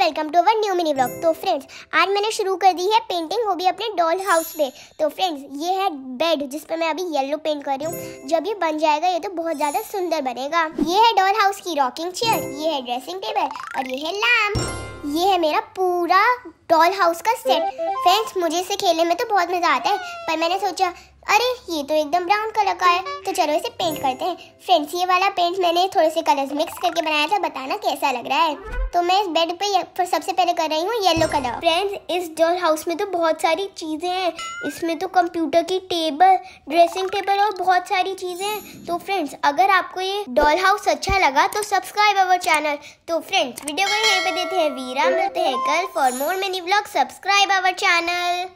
Welcome to our new mini blog तो friends आज मैंने शुरू कर दी है पेंटिंग वो भी अपने डॉल हाउस पे तो फ्रेंड्स ये है बेड जिस पर मैं अभी येलो पेंट कर रही हूँ. जब ये बन जाएगा, ये तो बहुत ज़्यादा सुंदर बनेगा. ये है डॉल हाउस की रॉकिंग चेयर ये है ड्रेसिंग टेबल और ये है लैम्प ये है मेरा पूरा डॉल हाउस का सेट फ्रेंड्स मुझे इसे खेलने में तो बहुत मज़ा आता है, पर मैंने सोचा, अरे, ये तो एकदम ब्राउन कलर का है तो चलो इसे पेंट करते हैं. फ्रेंड्स ये वाला पेंट मैंने थोड़े से कलर्स मिक्स करके बनाया था, बताना कैसा लग रहा है. तो मैं इस बेड पे सबसे पहले कर रही हूँ येलो कलर फ्रेंड्स इस डॉल हाउस में तो बहुत सारी चीज़ें हैं। इसमें तो कंप्यूटर की टेबल ड्रेसिंग टेबल और बहुत सारी चीज़ें हैं। तो फ्रेंड्स अगर आपको ये डॉल हाउस अच्छा लगा तो सब्सक्राइब अवर चैनल तो फ्रेंड्स वीडियो को यहीं पर देते हैं वीरा, मिलते हैं कल for more many blog subscribe our channel